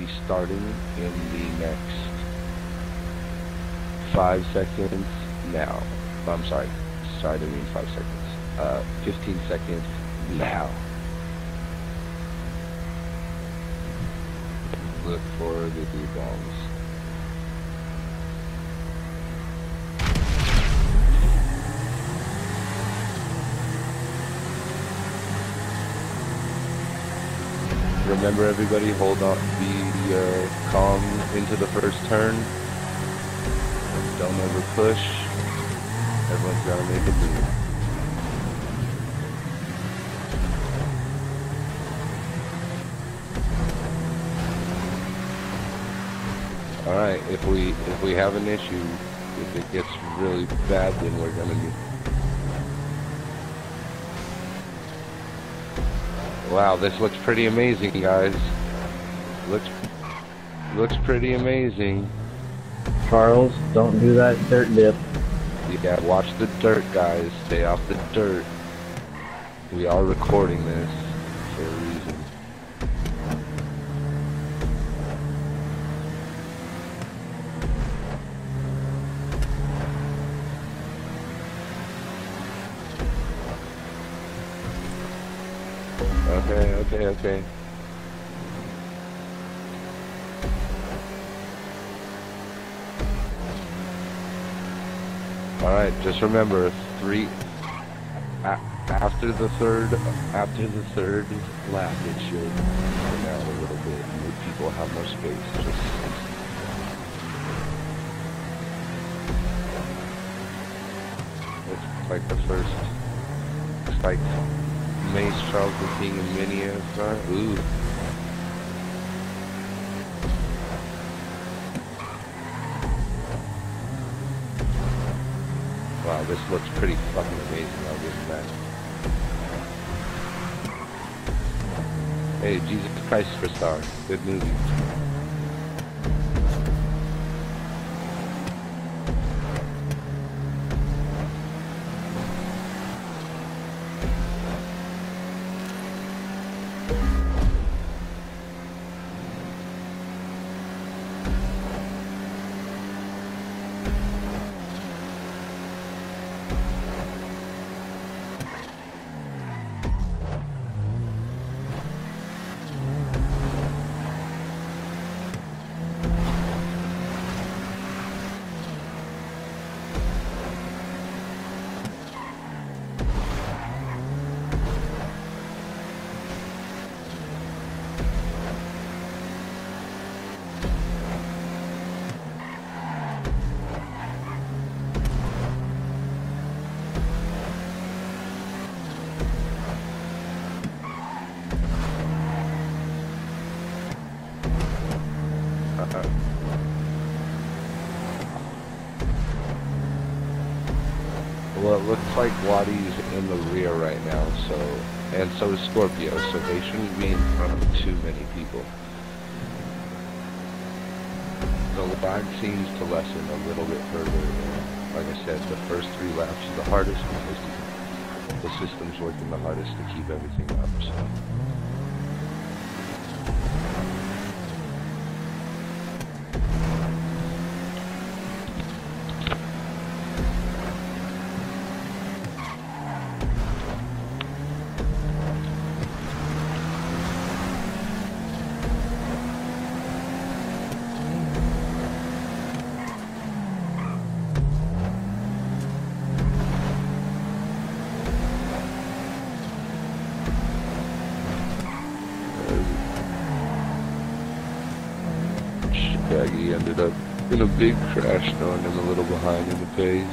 be starting in the next five seconds now. I'm sorry. Sorry, I didn't mean five seconds. Uh, 15 seconds now. Look for the bombs. Remember everybody, hold on, be uh, calm into the first turn. Don't ever push. Everyone's gotta make it through. Alright, if we if we have an issue, if it gets really bad then we're gonna need Wow, this looks pretty amazing guys. Looks looks pretty amazing. Charles, don't do that dirt dip. Yeah, watch the dirt, guys. Stay off the dirt. We are recording this for a reason. Okay, okay, okay. Alright, just remember, three, after the third, after the third lap, it should come out a little bit, and people have more space. Just, it's like the first, it's like Mace, Charles the King, and front. Ooh. Wow, this looks pretty fucking amazing, I'll give that. Hey, Jesus Christ Superstar. Good movie. Well, it looks like Waddy's in the rear right now, so and so is Scorpio, so they shouldn't be in front of too many people. The lag seems to lessen a little bit further. Like I said, the first three laps are the hardest because the system's working the hardest to keep everything up. So. Ended up in a big crash, throwing him a little behind in the pace.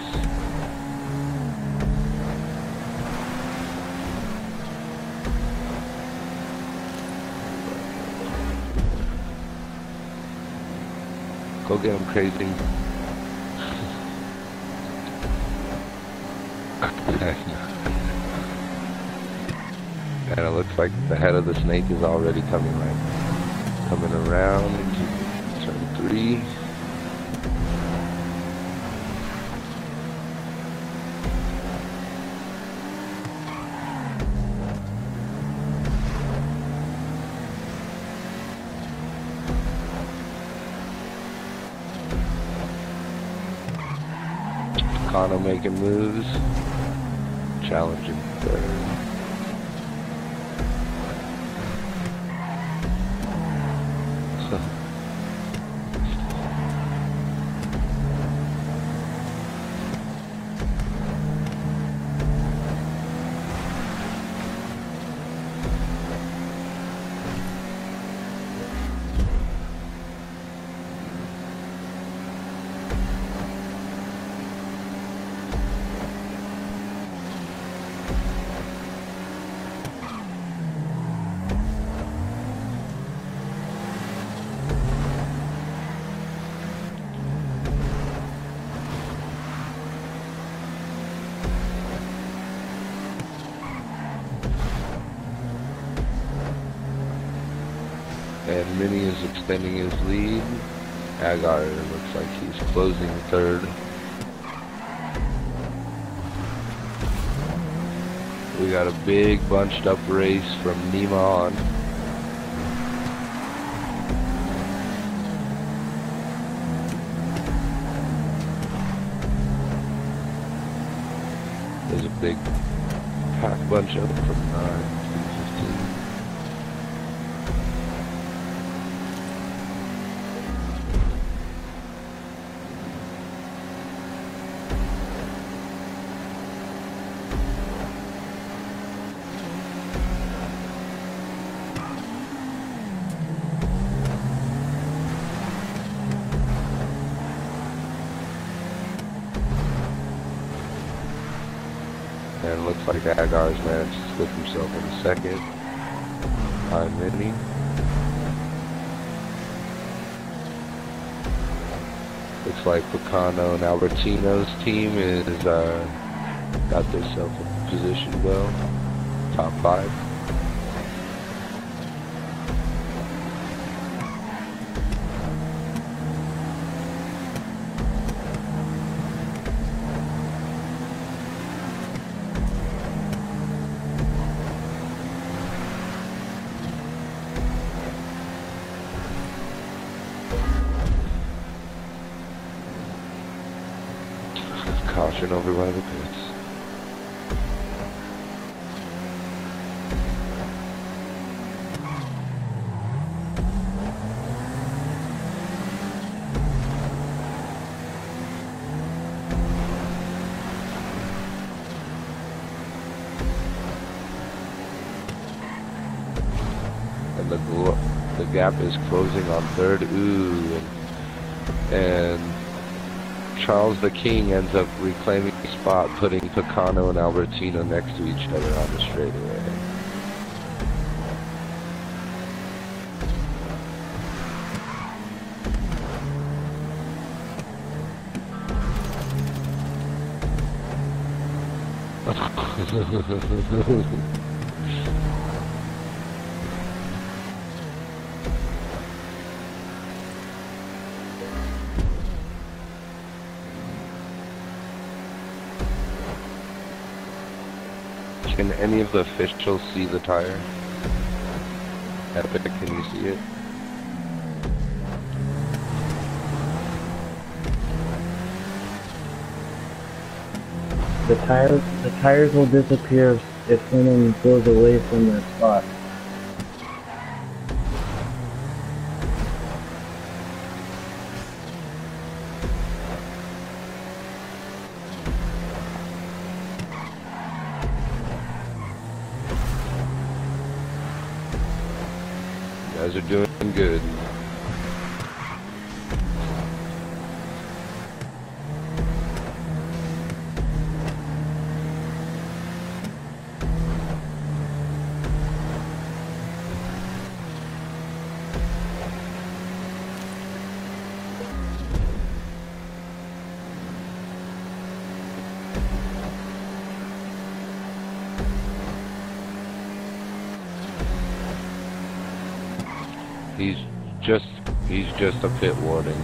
Go get him crazy. and it looks like the head of the snake is already coming right, coming around three. Kano making moves. Challenge. And Mini is extending his lead. Agar looks like he's closing third. We got a big bunched up race from Nima on. There's a big pack bunch up from 9 to 15. Agar's managed to slip himself in second. Behind Mini. Looks like Picano and Albertino's team is uh, got themselves in position well. Top five. Caution over by the pits. And the glo- the gap is closing on third. Ooh, and, and Charles the King ends up reclaiming the spot, putting Picano and Albertino next to each other on the straightaway. any of the officials see the tire? Epic, can you see it? The tires, the tires will disappear if- someone goes away from their spot. You guys are doing good. He's just he's just a pit warning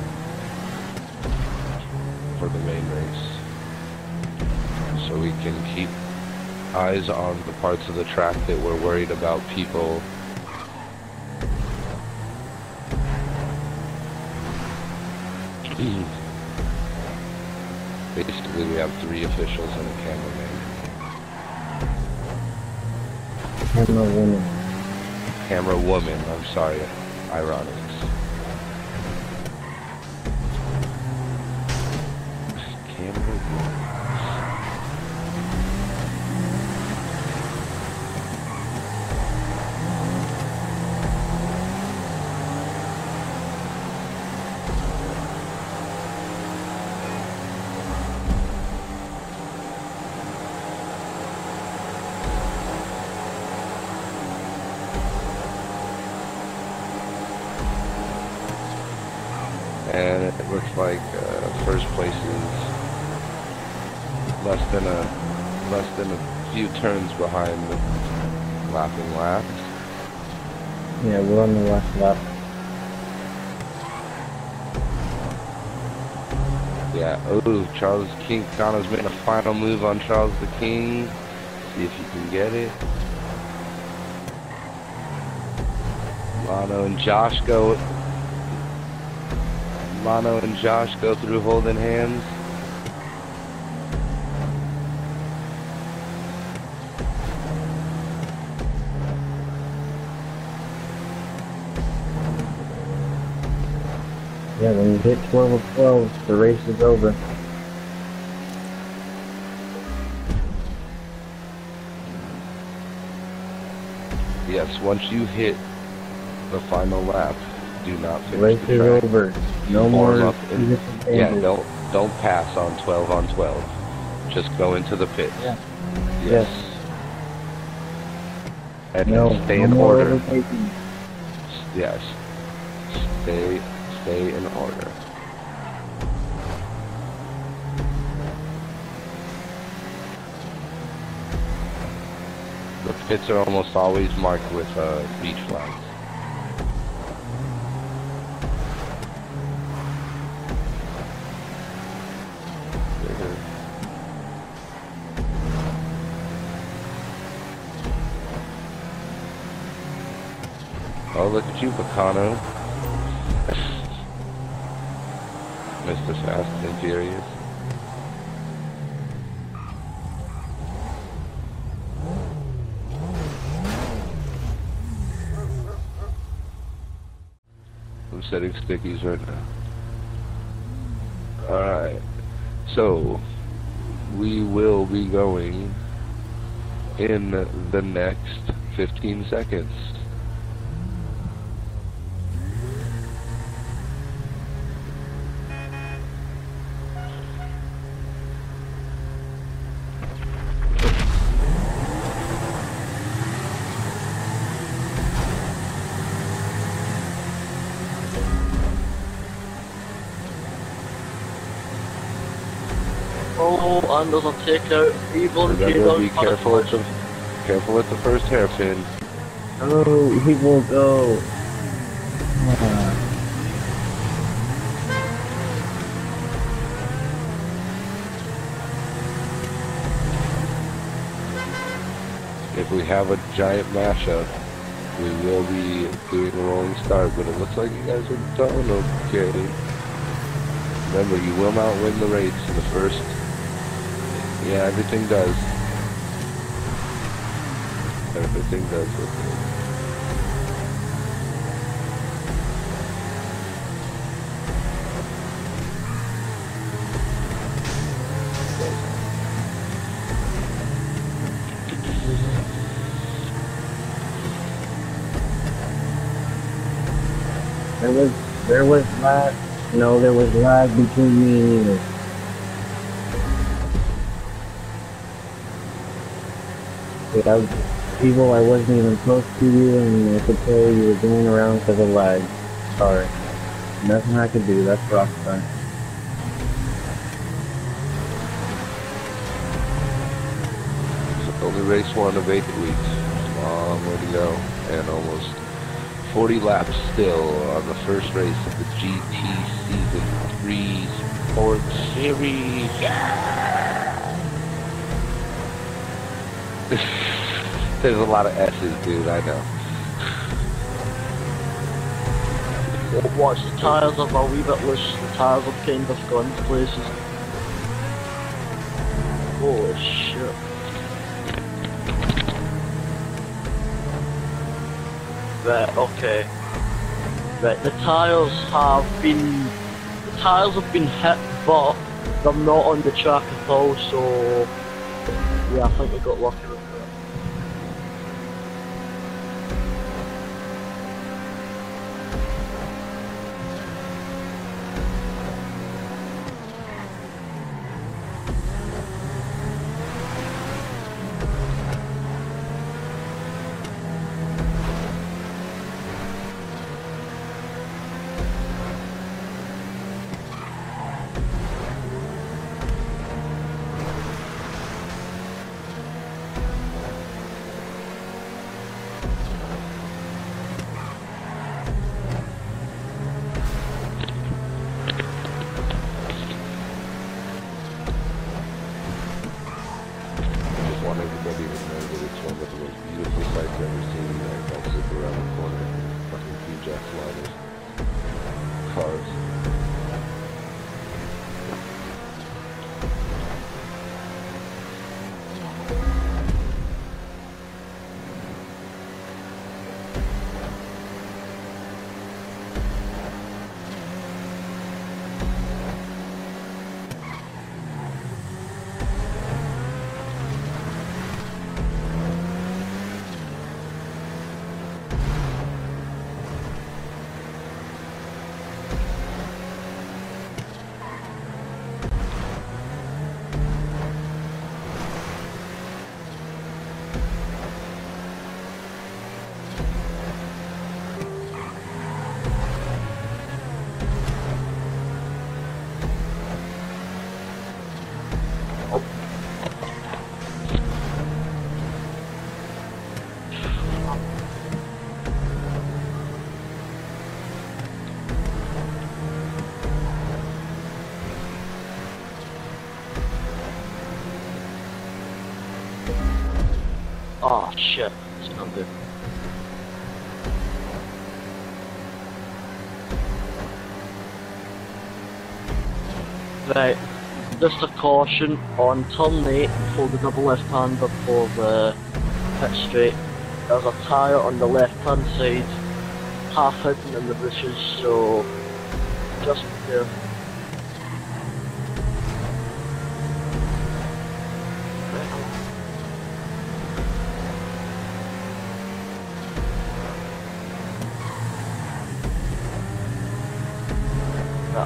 for the main race. So we can keep eyes on the parts of the track that we're worried about people Basically, we have three officials and a cameraman. Camera woman. Camera woman, I'm sorry. Ironics. Camera woman. and it looks like uh, first place is less than a less than a few turns behind the Laughing Laughs. Yeah, we're on the last lap. Yeah. Oh, Charles King Connor's made a final move on Charles the King. See if you can get it. Lano and Josh go. Lano and Josh go through holding hands. Hit 12 of 12, the race is over. Yes, once you hit the final lap, do not finish race the is over. No more in- Yeah, don't don't pass on 12 on 12. Just go into the pit. Yeah. Yes. And No, stay no in order. Yes. Stay stay in order. The pits are almost always marked with uh, beach flags. Oh, look at you, Picano. Mr. Fast and Furious. I'm setting stickies right now. Alright. So, we will be going in the next 15 seconds. Oh, another takeout. Evil and Remember, be careful at the, careful at the first hairpin. Oh, he won't go. If we have a giant mashup, we will be doing a rolling start, but it looks like you guys are doing okay. Remember, you will not win the race in the first. Yeah, everything does. Everything does. There was, there was lag. No, there was lag between me and you. I was, people, I wasn't even close to you, and I could tell you were going around because of lag. Sorry. Nothing I could do. That's Rockstar. It's only race one of eight weeks. Long way to go, and almost 40 laps still on the first race of the GT Season 3 Sports Series. There's a lot of S's, dude, I know. Watch the tyres are a wee bit loose. The tyres have kind of gone to places. Holy shit. Right, okay. Right, the tiles have been... The tiles have been hit, but they're not on the track at all, so... Yeah, I think we got lucky Oh shit, it's not good. Right, just a caution on turn 8 before the double left hander for the pit straight. There's a tyre on the left hand side, half hidden in the bushes, so just be careful.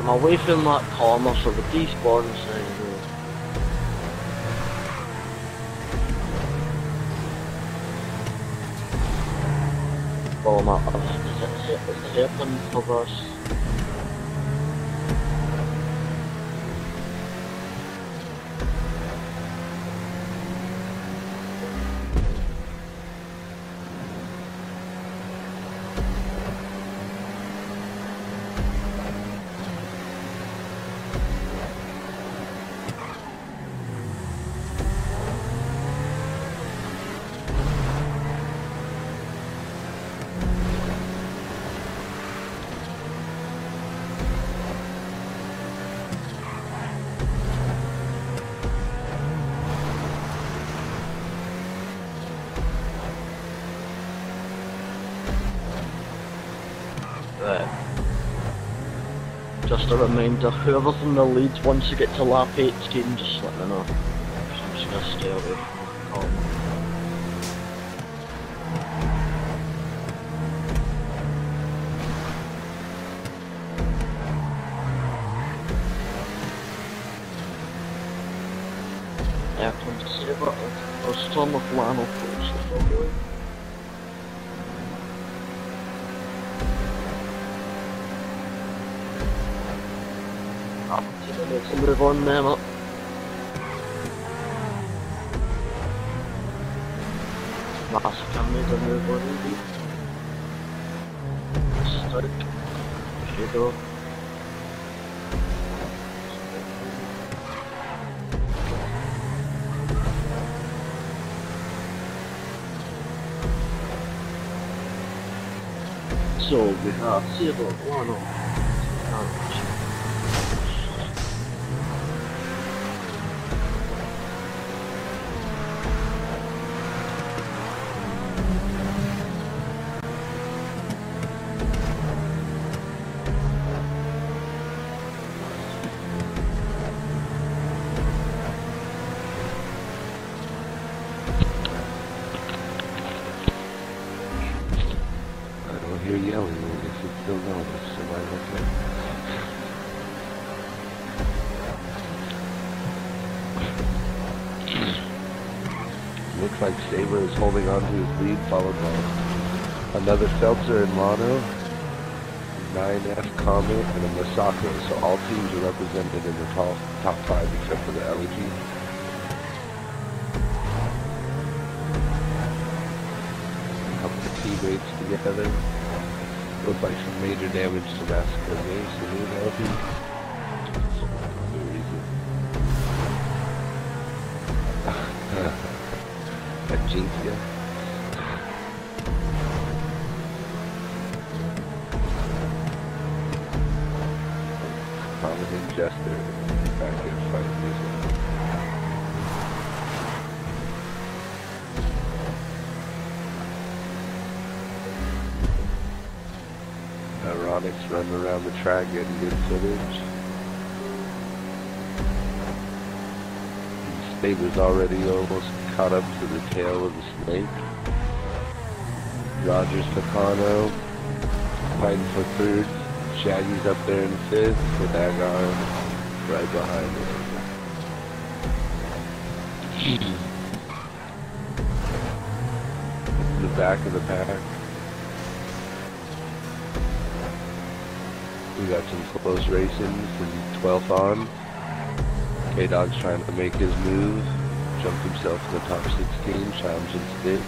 I'm away from that corner, so the despawn side. uh, Well, I'm out of it's a hairpin for us. Right. Just a reminder, whoever's in the lead, once you get to lap 18, just let me know. I'm just gonna stay away from the corner. Airplane saver, or Storm of Lano Force, probably. Let's move on now. Massacro made a move already. Strike. Shadow. So we have Saber, Lano, and holding on to his lead, followed by another Seltzer and Mono, 9F Comet, and a Massacro. So all teams are represented in the top, top five except for the Elegy. Couple of teammates together. Looked like some major damage to Massacre Base, the new Elegy. For no reason. That jinxed ya. Prominent jester back in fight music. Ironics running around the track getting good footage. The Saber's already almost caught up to the tail of the snake. Rogers Picano fighting for third. Shaggy's up there in fifth with Agar right behind him. the back of the pack. We got some close racing from 12th on. K-Dog's trying to make his move. Jumped himself to the top 16, challenging Stick.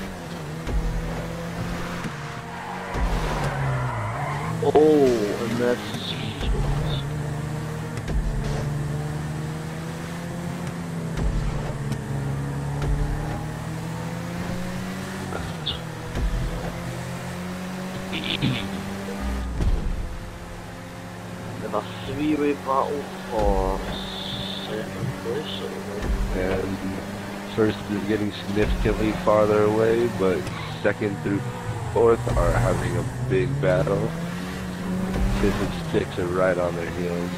Oh, and that's... Three-way battle for second place, And first is getting significantly farther away, but second through fourth are having a big battle. Fifth and six are right on their heels.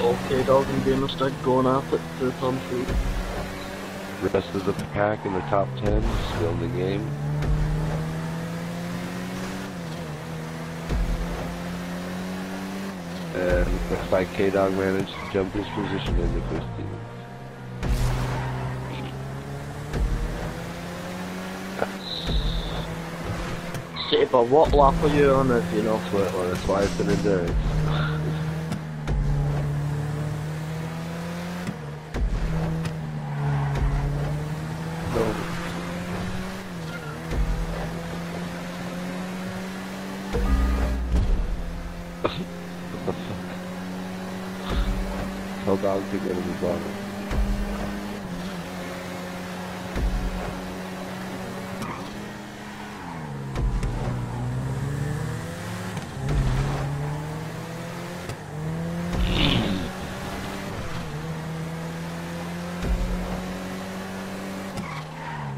Okay, dog and gamer start going at it to turn three. The rest of the pack in the top 10 still in the game. And looks like K-Dog managed to jump his position in the Christine. Saber, what lap are you on if you know? That's, what, well, that's why it's an endurance. No. what the fuck? Tell dog to get in the bottle.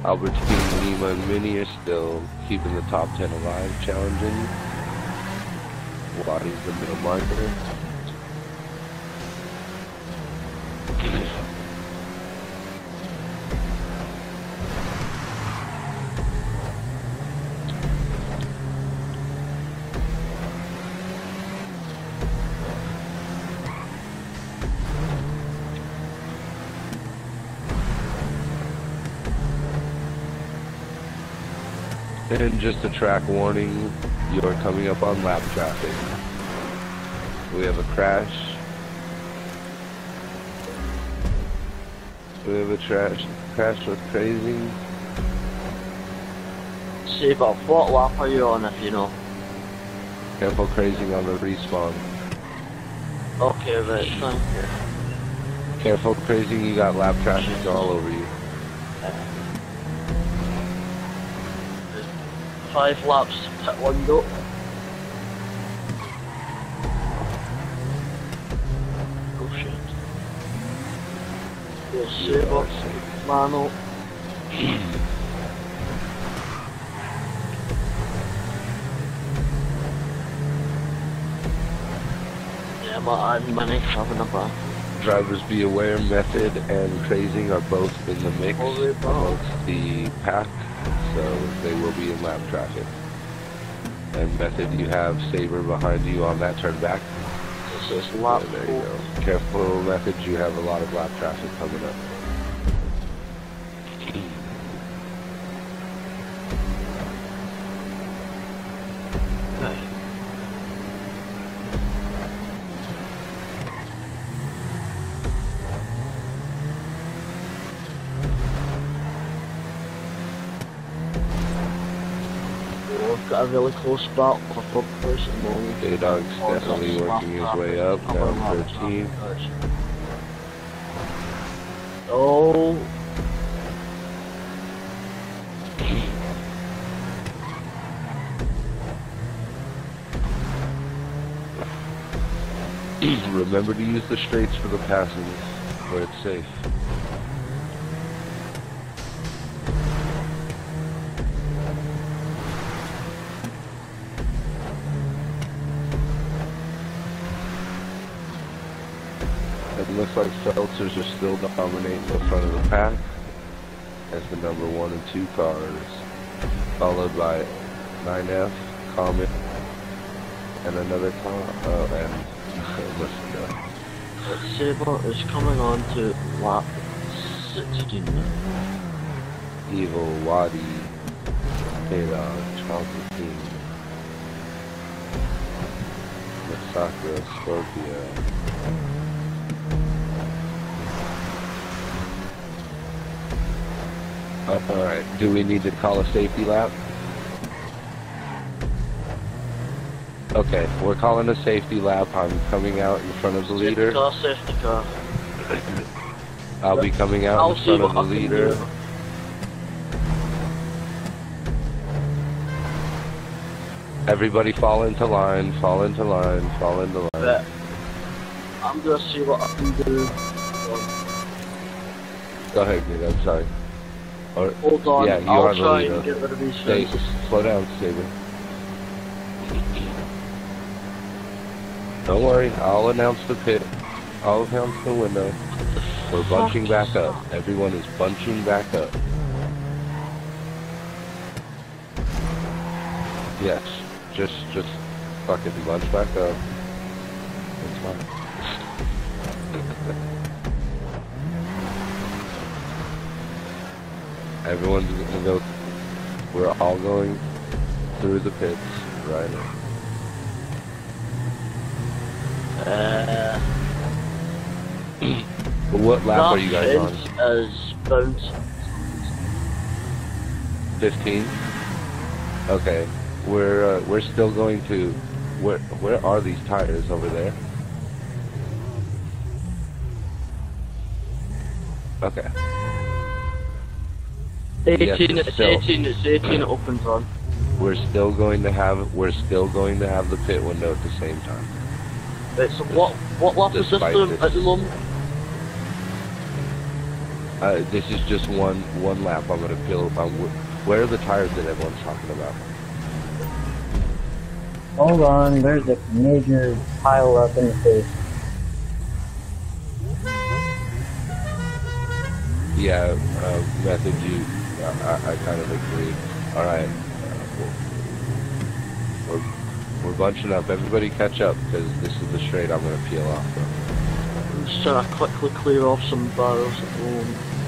Albertine, Lima, and Minnie are still keeping the top 10 alive, challenging. Waddy's the middle marker. And just a track warning, you're coming up on lap traffic. We have a crash. We have a trash crash with crazy. See, Saber, what lap are you on if you know? Careful crazing on the respawn. Okay, right, thank you. Careful crazing, you got lap traffic all over you. Five laps, pit window. Oh shit. Are Saber, safe. Mano. yeah, but I'm Minnie having a bath. Drivers be aware method and crazing are both in the mix both. amongst the pack, so they will be in lap traffic. And method, you have Saber behind you on that turn back. So it's lap there you go. Careful, method, you have a lot of lap traffic coming up. Okay. Oh, I've got a really close spot for at the moment. J-Dog's Oh, definitely working his way up, down 13. traffic. Oh, Remember to use the straights for the passes where it's safe. It looks like Seltzers are still dominating the front of the pack as the number one and two cars, followed by 9F, Comet, and another car, oh, and listen to Saber is coming on to lap 16. Evil, Wadi, K-Dog, Charles King, Masaka, Scorpio. Alright, do we need to call a safety lap? Okay, we're calling a safety lap. I'm coming out in front of the Safety leader. car, safety car. I'll be coming out I'll in front of the leader. Everybody fall into line, fall into line, fall into line. I'm gonna see what I can do. Go ahead, dude, I'm sorry. Or, Hold on, Yeah, you I'll are the try leader. and get rid of these stay, fences. slow down, Steven. Don't worry, I'll announce the pit. I'll announce the window. We're bunching back up. Everyone is bunching back up. Yes, just, just fucking bunch back up. It's fine. Everyone's gonna go. We're all going through the pits right now. Uh, what lap are you guys on? is bouncing. 15. Okay, we're uh, we're still going to. Where where are these tires over there? Okay. 18, Yes, 18, it's 18, it opens on. We're still going to have we're still going to have the pit window at the same time. Right, so what, what lap is this Despite this. at the moment? Uh, this is just one one lap. I'm gonna peel. Wh- where are the tires that everyone's talking about? Hold on, there's a major pile up in the face. Yeah, uh, method you. I, I, kind of agree. All right, we're, we're bunching up. Everybody catch up because this is the straight I'm gonna peel off. From. Just trying to quickly clear off some barrels at moment.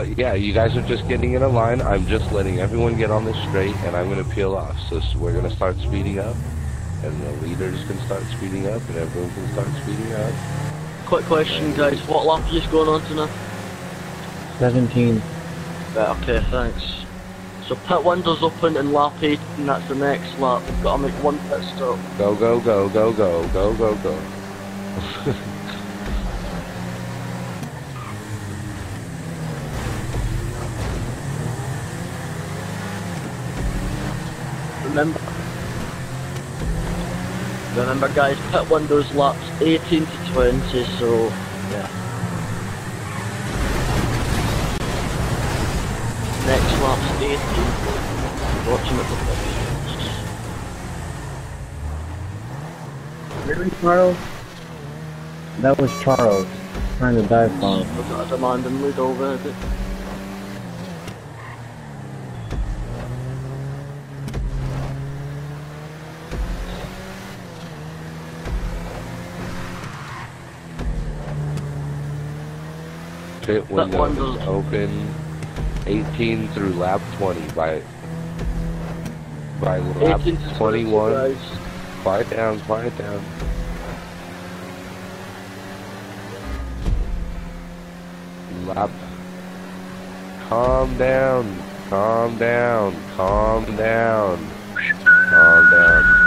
Uh, yeah, you guys are just getting in a line. I'm just letting everyone get on this straight, and I'm gonna peel off. So s- we're gonna start speeding up, and the leaders can start speeding up, and everyone can start speeding up. Quick question, guys. What lap are you going on to now? 17. Right, okay, thanks. So pit window's open in lap 8, and that's the next lap. We've got to make one pit stop. Go, go, go, go, go, go, go, go. Remember, remember, guys, pit windows laps 18 to 20. So yeah. Next lap's 18. Watching at the pit. Really, Charles? That was Charles trying to dive bomb. Was that a demanding lead already? Pit That window one is open 18 through lap 20 by by lap 21. guys. Quiet down, quiet down. Lap. Calm down, calm down, calm down, calm down.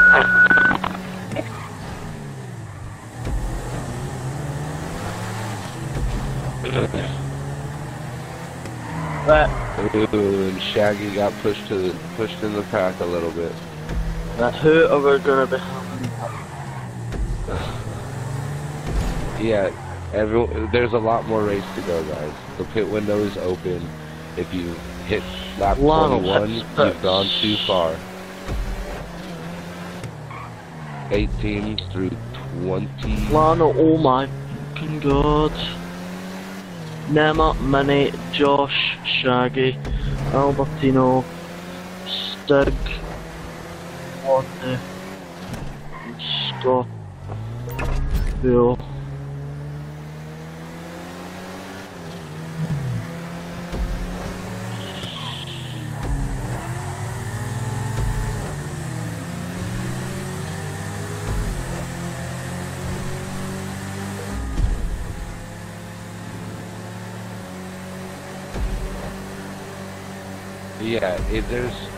Right, Ooh, and Shaggy got pushed to the, pushed in the pack a little bit. right, who are we gonna be? Yeah, every, there's a lot more race to go, guys. The pit window is open. If you hit lap Lionel 21, you've gone too far. 18 through 20. Lana, oh my fucking god. Nema, Minnie, Josh, Shaggy, Albertino, Stig, and Scott, Bill. Yeah, if there's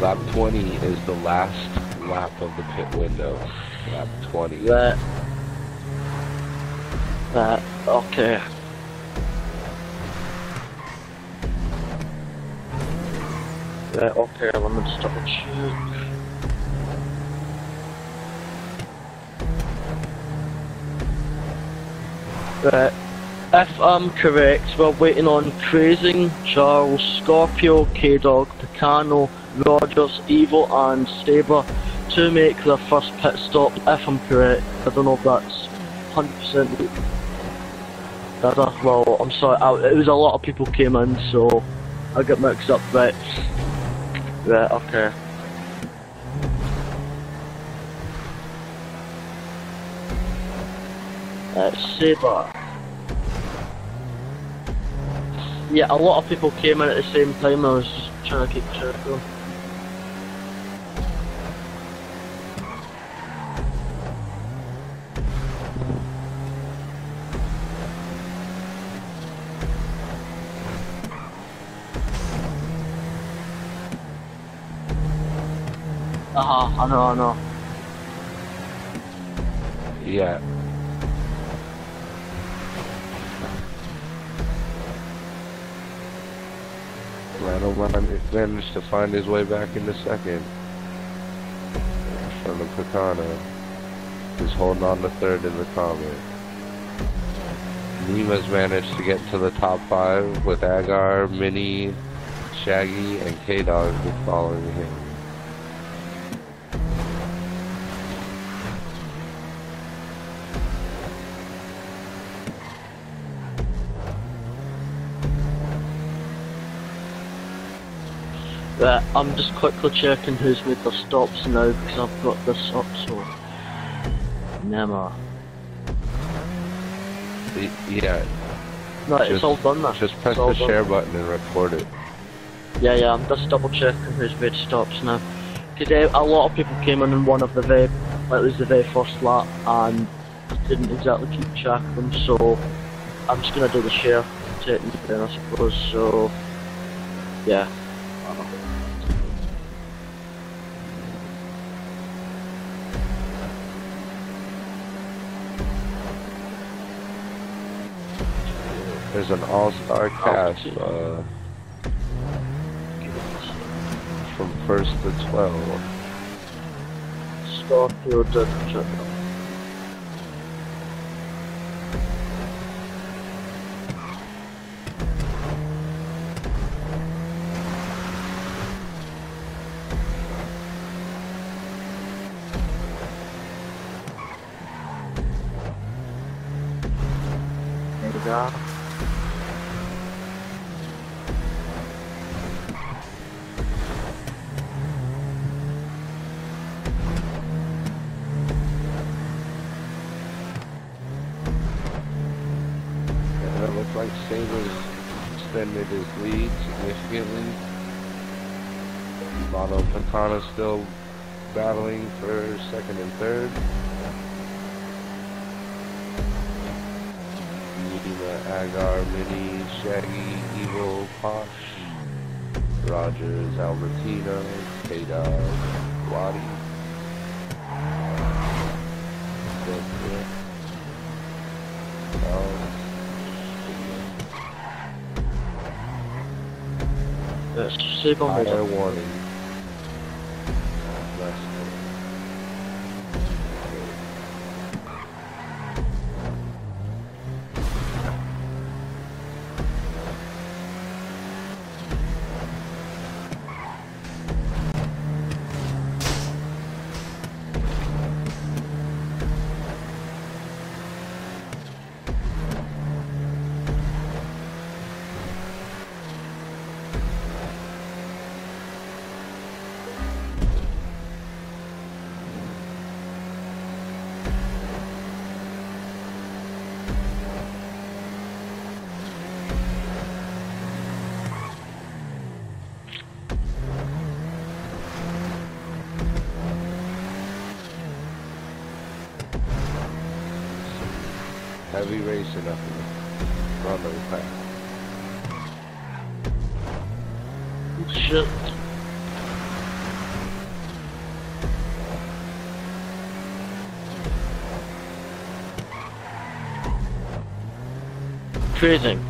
lap 20 is the last lap of the pit window. Lap 20. That. That, okay. Right, okay, let me just double check. Right, if I'm correct, we're waiting on Crazing, Charles, Scorpio, K-Dog, Picano, Rogers, Evo and Sabre to make their first pit stop, if I'm correct. I don't know if that's 100% Did Well, I'm sorry, I, it was a lot of people came in, so I got mixed up, right. Right, okay. Uh, Sabre. Yeah, a lot of people came in at the same time, I was just trying to keep track of them. Uh-huh, I know, I know. Yeah. Lando man- managed to find his way back into second. From the Picano. He's holding on to third in the comment. Nima's managed to get to the top five with Agar, Mini, Shaggy, and K-Dog following him. Right, I'm just quickly checking who's made the stops now because I've got this up, so. Y- Yeah, it's Just- all done now. just press It's the done. share button and record it. Yeah, yeah, I'm just double checking who's made stops now. Because eh, a lot of people came in in one of the very, like it was the very first lap, and didn't exactly keep track of them, so I'm just gonna do the share technique then, I suppose, so. Yeah. There's an all-star cast uh, from first to twelve. Scorpio Death Channel. There you go. And it looks like Sabres extended his lead significantly. Bono Pacana still battling for second and third. Medina, Agar, Mini, Shaggy, Evil, Posh, Rogers, Albertino, K-Dog, Waddy. That's it. Charles. Let's save on Fire warning. Less heavy racing up in the Rondo pack. shit. Crazy.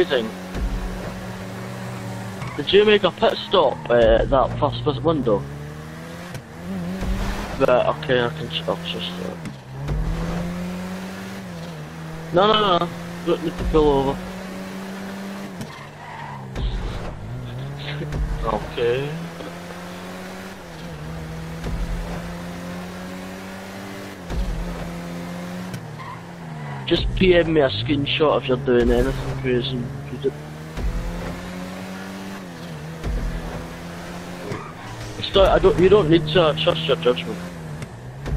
Crazy. Did you make a pit stop uh, that first bus window? Right, okay, I can I'll just uh... No, no, no, no. Don't need to pull over. okay. Just PM me a screenshot if you're doing anything crazy. You do- Start, I don't. You don't need to trust your judgment.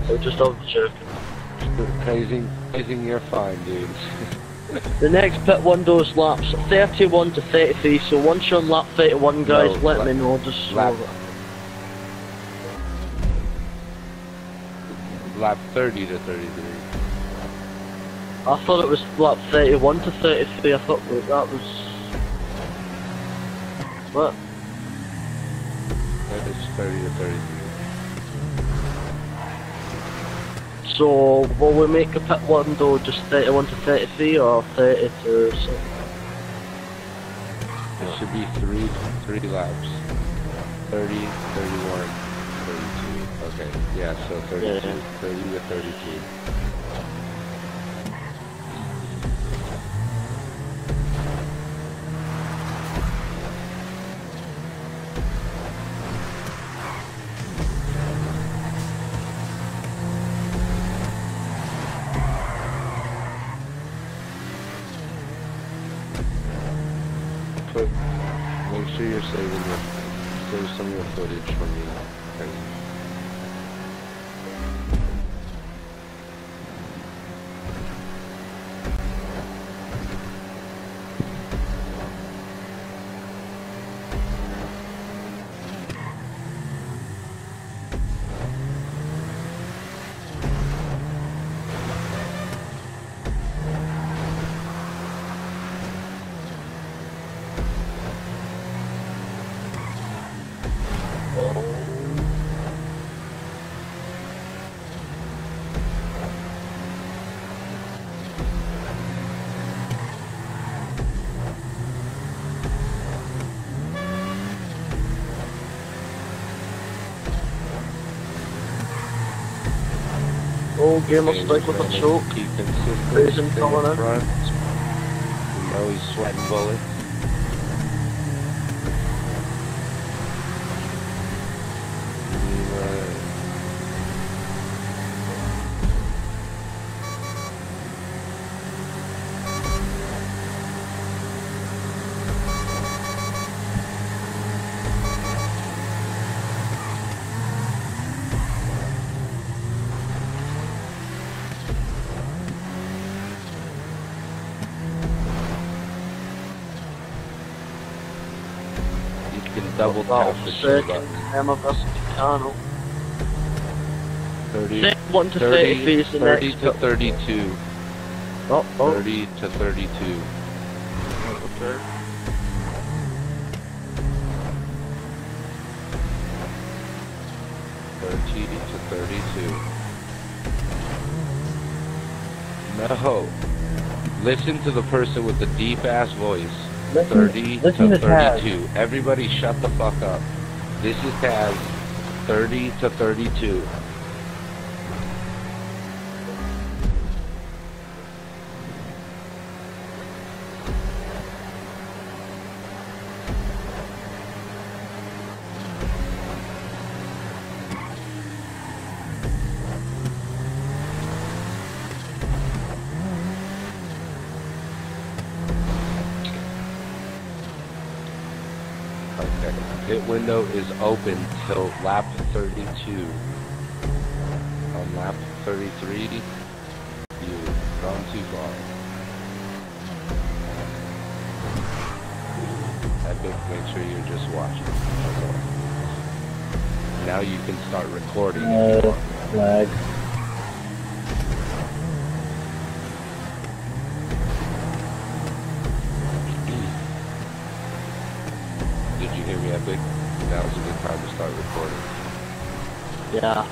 I just have the joking. Hazing, hazing, you're fine, dude. The next pit window's laps 31 to 33. So once you're on lap 31, guys, No, let lap- me know. Just so lap- Lap 30 to 33. I thought it was lap 31 to 33. I thought that was. What? That is 30 to 33. So will we make a pit window just 31 to 33 or 30 to something? It should be three, three laps. 30, 31, 32. Okay, yeah, so 32, Yeah. 30 to 32. Put, make sure you're saving your, save some of your footage from me. Okay. Oh, gamer James strike with a choke. Keep consistent. Stay coming in. front. You know he's sweating bullets. Right. You can double tap the show second, button. Emma versus Tucano. 30, Same to 30, 30 face the 30 to 32. Oh, oh. 30 to 32. Okay. Thirty to thirty-two. No. Listen to the person with the deep ass voice. Listen, 30 listen to, to 32. Taz. Everybody shut the fuck up. This is Taz. 30 to 32. Pit window is open till lap 32. On lap 33, you've gone too far. Epic, make sure you're just watching. Now you can start recording if you No, want. lag. Did you hear me, Epic? Now's a good time to start recording. Yeah.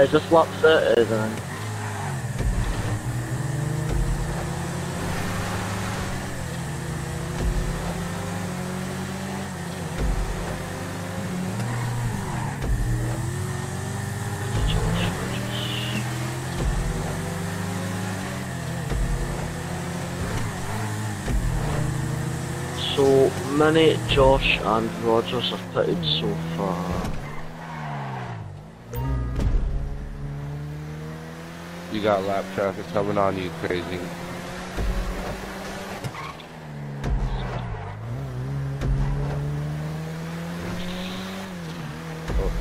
It's just lap 30 then. So many Josh and Rogers have pitted so far. You got lap traffic coming on you, crazy. Oh,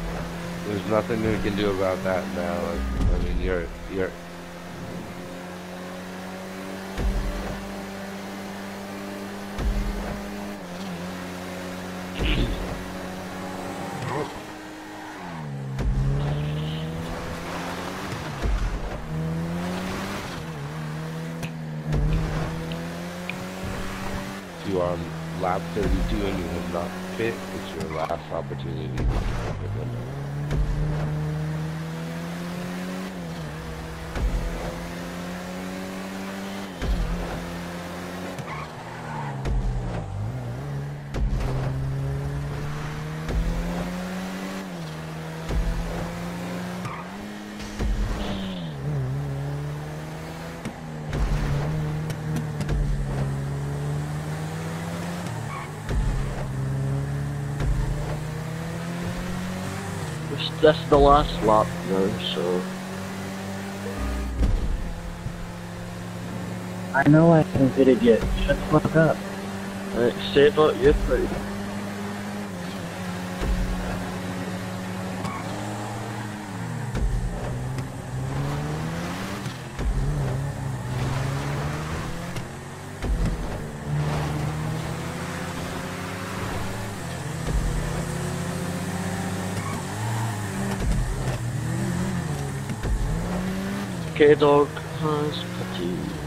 There's nothing we can do about that now. I mean, you're you're. You are on lap 32 and you have not fit. It's your last opportunity to pit window. This the last lap now, so I know I haven't hit it yet. Shut the fuck up. Uh, save it, you're pretty. K-Dog has fatigued.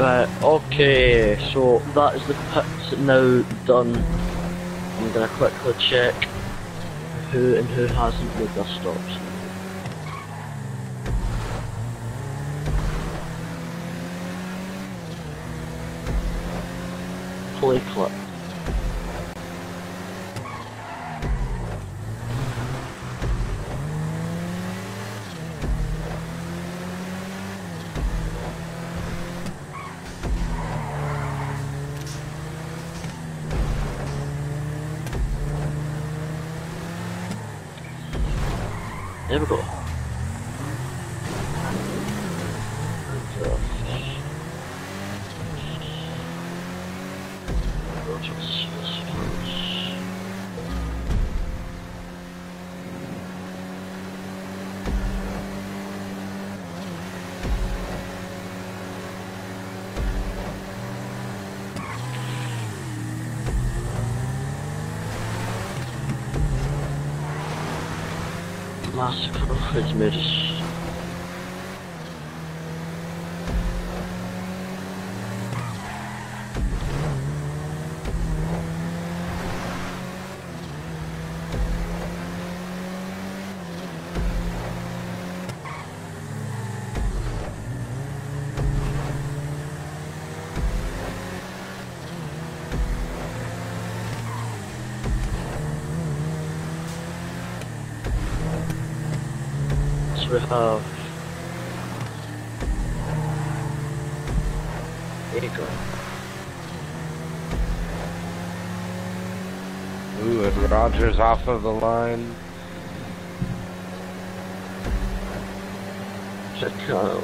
Right, okay, so that is the pits now done. I'm gonna quickly check who and who hasn't made their stops. Play clip. There we go. Massacre has made us we have Eagle. Ooh, and Rogers off of the line. Chicago.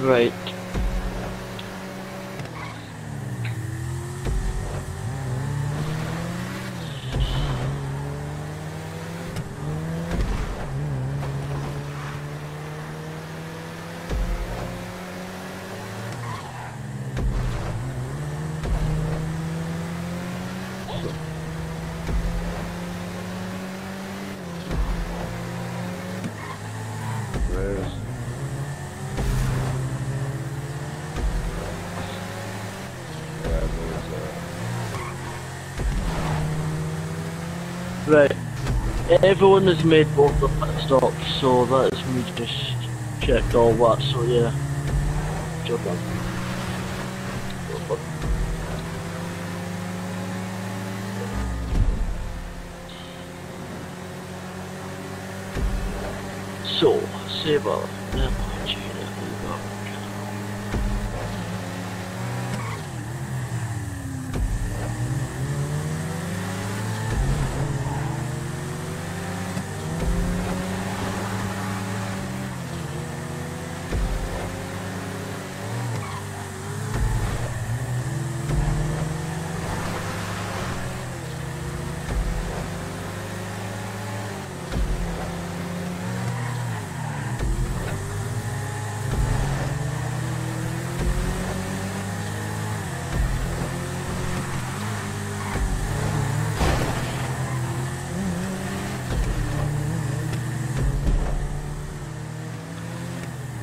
Right. There's yeah, there's Right. Everyone has made both the pit stops, so that is me just checked all that, so yeah. Job done. So, Saber, never change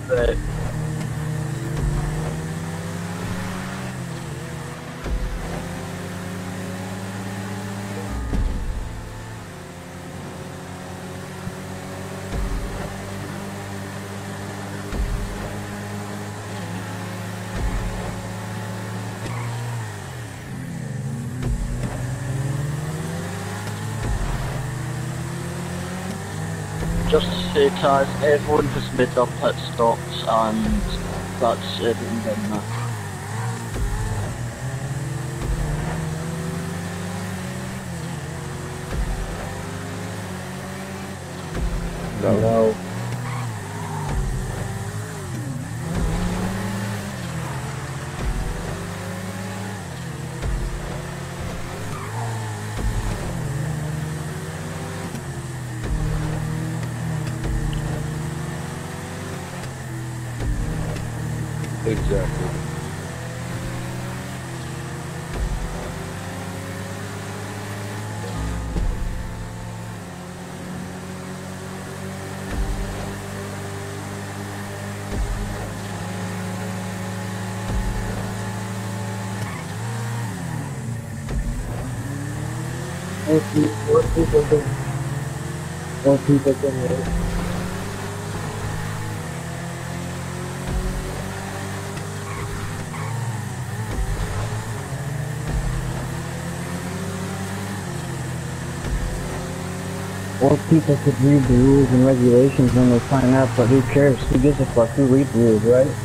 Right. Just to say, Taz, everyone has made their pit stops and that's everything done now. No. No. Exactly. More people, more people can, more people can. More people could read the rules and regulations when they sign up, but who cares? Who gives a fuck? Who reads the rules, right?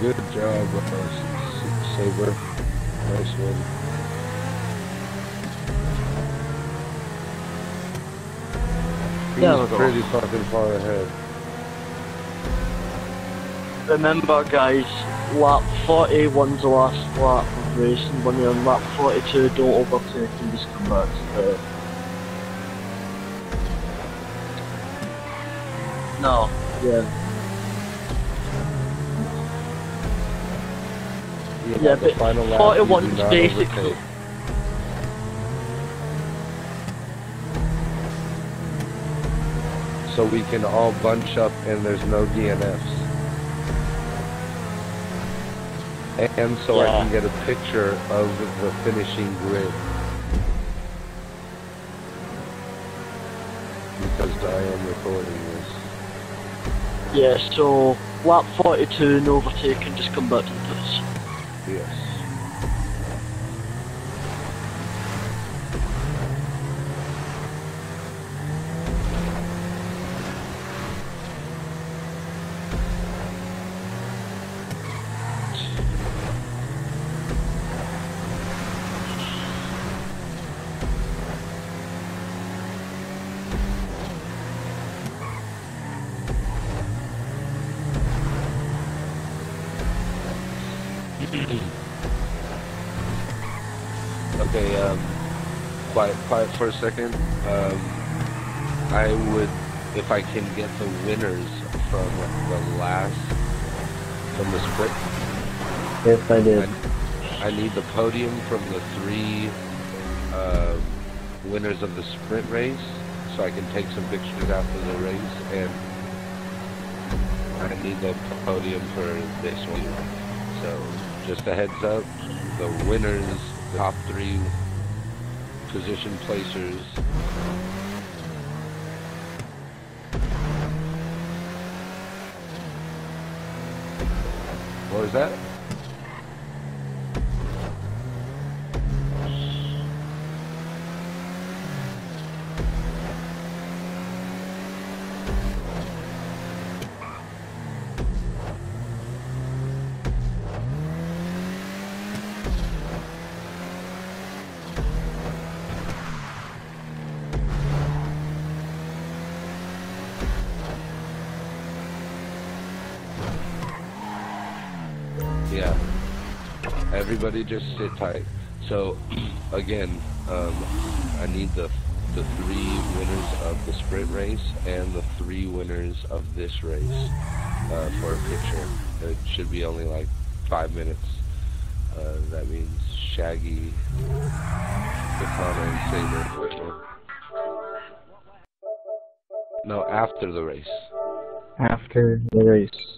Good job, uh, S- S- Saber. Nice one. He's Yeah, we'll pretty fucking far ahead. Remember, guys, lap 41's the last lap of racing. When you're on lap 42, don't overtake and just come back to third. No, yeah. You Yeah, but final lap, 41 is basically- So we can all bunch up and there's no DNFs. And so I can get a picture of the finishing grid. Because I am recording this. Yeah, so lap 42, no overtaking, just come back to the pits. Yes. Okay, um, quiet, quiet for a second. Um, I would, if I can get the winners from the last, from the sprint, Yes, I did. I need the podium from the three uh, winners of the sprint race, so I can take some pictures after the race, and I need the podium for this one. So, just a heads up, the winners, top three position placers. What was that? Everybody just sit tight. So, again, um, I need the the three winners of the sprint race and the three winners of this race uh, for a picture. It should be only like five minutes. Uh, that means Shaggy, Stefano, and Saber. No, after the race. After the race.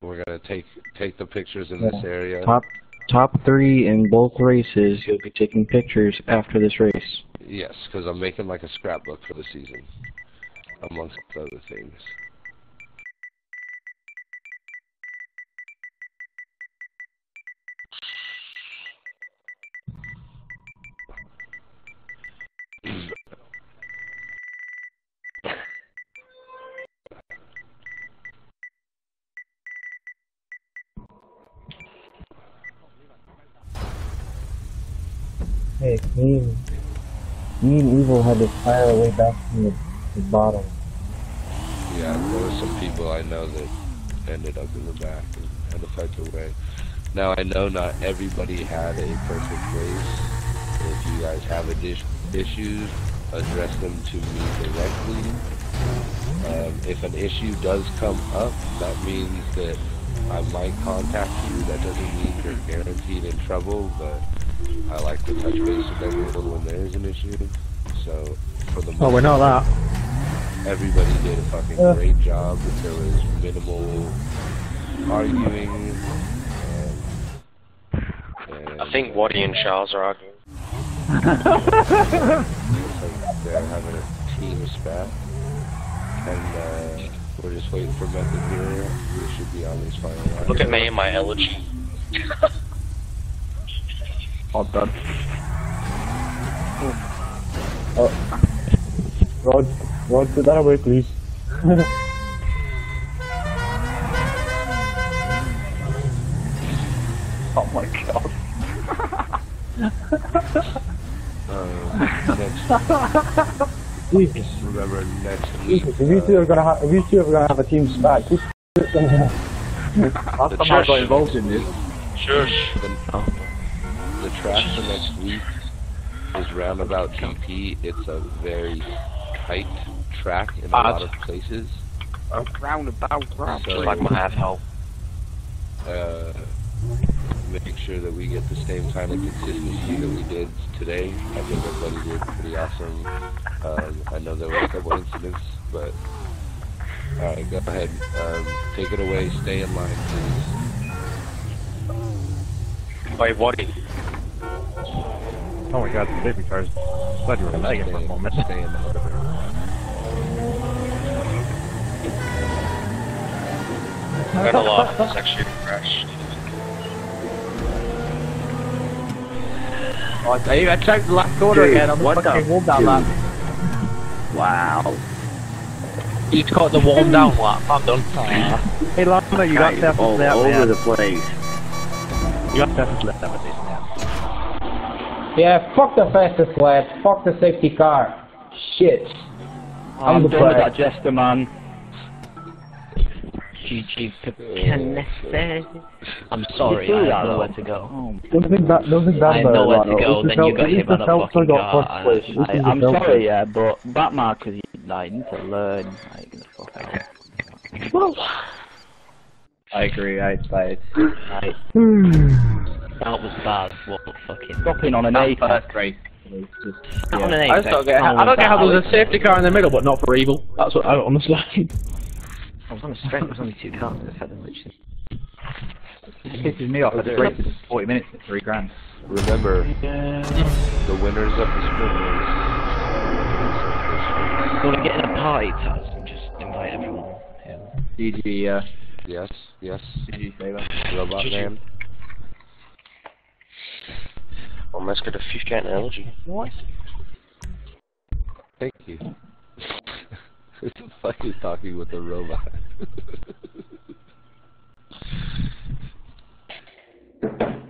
We're gonna take take the pictures in this area. Top top three in both races. You'll be taking pictures after this race. Yes, because I'm making like a scrapbook for the season, amongst other things. Me and, Evil had to fire our way back from the, the bottom. Yeah, there were some people I know that ended up in the back and had to fight their way. Now I know not everybody had a perfect race. If you guys have issues, address them to me directly. Um, if an issue does come up, that means that I might contact you. That doesn't mean you're guaranteed in trouble, but I like to touch base with everyone when there is an issue. So for the Oh, we're not that. everybody did a fucking Yeah. great job. There was minimal arguing. Um, and, I think Waddy and Charles are arguing. looks like they're having a team spat. And uh, we're just waiting for Method here. We should be on these final lines. Look at me and my elegy. All done. Oh. Rod, Rod, put that away, please. Oh my god. Uh, next, Jesus, remember next week. Jesus, if you two are gonna have, if you two are gonna have a team spat, keep it in here. Last time I got involved in this. Shush. The, track for next week is Roundabout GP. It's a very tight track in a lot of places. Roundabout, So- Just like my asshole. uh, make sure that we get the same kind of consistency that we did today. I think everybody did pretty awesome. Um, I know there were a couple incidents, but all right, go ahead. Um, take it away. Stay in line, please. Wait, Waddy. Oh my god, the safety cars. Glad you were Stay, lagging for a moment. stay in the order. I got a lot. It's actually crashed. Oh, I tell I checked the last corner again. I'm what fucking warm down lap. Wow. You just caught the warm down lap. I'm done. Hey, Lana, you got to all over the place. You got to left that with this now. Yeah, fuck the fastest lap. Fuck the safety car. Shit. I'm I'm the done with player. that jester man. GG oh, Canesse. I'm sorry, I threw have that, nowhere to go. Oh, Don't think that, don't think that I had about it, nowhere to Lano. go, At least then the you got Fel- hit at by least the the Fel fucking still got car, first and place. At least I, the I'm sorry, still- yeah, but Batman, because you, like, you need to learn. Like, the fuck out. I agree, I, I, Right. That was bad. What fucking. Stopping on an A first race. Not on an I, just don't get, I don't get how there's a safety car in the middle, but not for evil. That's what I don't understand. I was on a straight. There was only two cars. I had them literally. It pisses me off. I just raced 40 minutes at three grand. Remember, the winners of the sprint race. So we're getting a party, Taz, and just invite everyone. Yeah. GG, uh, Yes, yes. GG saver. Robot GG. man. Almost got a 50 energy. What? Thank you. Who the fuck is talking with a robot?